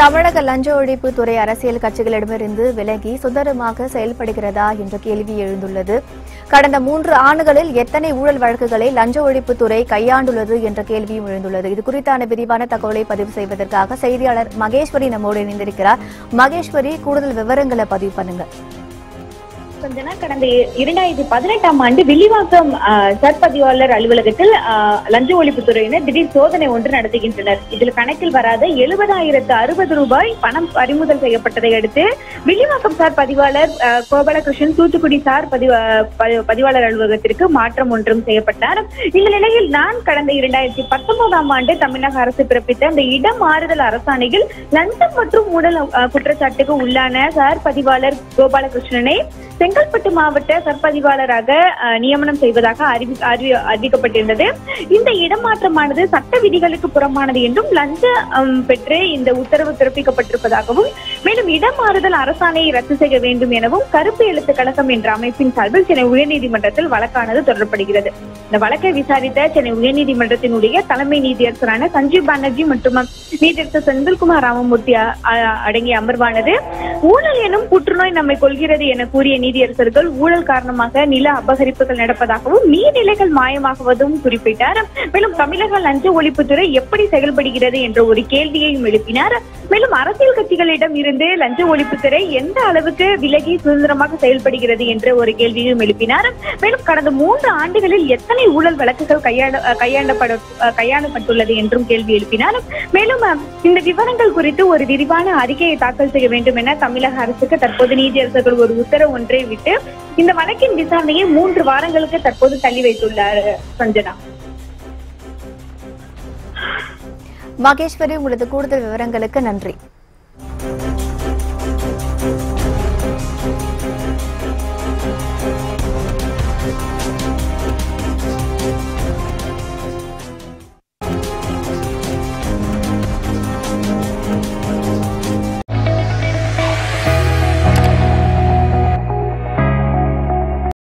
தமிழக லஞ்ச ஒழிப்பு துறை அரசியல் கட்சிகளிடமிருந்து விலகி சுதந்திரமாக செயல்படுகிறதா என்ற கேள்வி எழுந்துள்ளது. கடந்த மூன்று ஆண்டுகளில் எத்தனை ஊழல் வழக்குகளை லஞ்ச ஒழிப்புத்துறை கையாண்டுள்ளது என்ற கேள்வியும் எழுந்துள்ளது. இது குறித்தான விரிவான தகவலை பதிவு செய்வதற்காக செய்தியாளர் மகேஸ்வரி நம்மோடு இணைந்திருக்கிறார். மகேஸ்வரி கூடுதல் விவரங்களை பதிவு பண்ணுங்க. சஞ்சனா கடந்த இரண்டாயிரத்தி பதினெட்டாம் ஆண்டு வில்லிவாக்கம் ஆ, சர்பதிவாளர் அலுவலகத்தில் ஆ, லஞ்ச ஒழிப்புத்துறையினர் திடீர் சோதனை ஒன்று நடத்துகின்றனர். இதில் கணக்கில் வராத எழுபதாயிரத்து அறுபது ரூபாய் பணம் பறிமுதல் செய்யப்பட்டதை அடுத்து வில்லிவாக்கம் சார் பதிவாளர் கோபாலகிருஷ்ணன் தூத்துக்குடி சார் ப- பதிவாளர் அலுவலகத்திற்கு மாற்றம் ஒன்றும் செய்யப்பட்டார். இந்த நிலையில் நான் கடந்த இரண்டாயிரத்தி பத்தொன்பதாம் ஆண்டு தமிழக அரசு பிறப்பித்த அந்த இடம் மாறுதல் அரசாணையில் லஞ்சம் மற்றும் ஊழல் குற்றச்சாட்டுக்கு உள்ளான சார் பதிவாளர் கோபாலகிருஷ்ணனை செங்கல்பட்டு மாவட்ட சர்பதிவாளராக நியமனம் செய்வதாக அறிவி அறிவிக்கப்பட்டிருந்தது. இந்த இடமாற்றமானது சட்ட விதிகளுக்கு புறமானது என்றும் லஞ்சம் பெற்று இந்த உத்தரவு பிறப்பிக்கப்பட்டிருப்பதாகவும் மேலும் இடமாறுதல் அரசாணையை ரத்து செய்ய வேண்டும் எனவும் கருப்பு எழுத்து கழகம் என்ற அமைப்பின் சார்பில் சென்னை உயர்நீதிமன்றத்தில் வழக்கானது தொடரப்படுகிறது. இந்த வழக்கை விசாரித்த சென்னை உயர்நீதிமன்றத்தினுடைய தலைமை நீதியரசரான சஞ்சீவ் பானர்ஜி மற்றும் நீதியரசர் செந்தில்குமார் ராமமூர்த்தி அடங்கிய அமர்வானது ஊழல் எனும் புற்றுநோய் நம்மை கொள்கிறது என கூறிய நீதியரசர்கள் ஊழல் காரணமாக நில அபகரிப்புகள் நடப்பதாகவும் நீர்நிலைகள் மாயமாகுவதும் குறிப்பிட்டார். மேலும் தமிழக லஞ்ச ஒழிப்புத்துறை எப்படி செயல்படுகிறது என்ற ஒரு கேள்வியையும் எழுப்பினார். மேலும் அரசியல் கட்சிகளிடம் இருந்து லஞ்ச ஒழிப்புத்துறை எந்த அளவுக்கு விலகி சுதந்திரமாக செயல்படுகிறது என்ற ஒரு கேள்வியையும் எழுப்பினார். மேலும் கடந்த மூன்று ஆண்டுகளில் எத்தனை ஊழல் வழக்குகள் கையாள கையாண்டப்பட கையாளப்பட்டுள்ளது என்றும் கேள்வி எழுப்பினார். மேலும் இந்த விவரங்கள் குறித்து ஒரு விரிவான அறிக்கையை தாக்கல் செய்ய வேண்டும் என தமிழக அரசுக்கு தற்போது நீதியரசர்கள் ஒரு உத்தரவு ஒன்றை விட்டு இந்த வழக்கின் விசாரணையை மூன்று வாரங்களுக்கு தற்போது தள்ளி வைத்துள்ளார் சஞ்சனா. மகேஸ்வரி உங்களது கூடுதல் விவரங்களுக்கு நன்றி.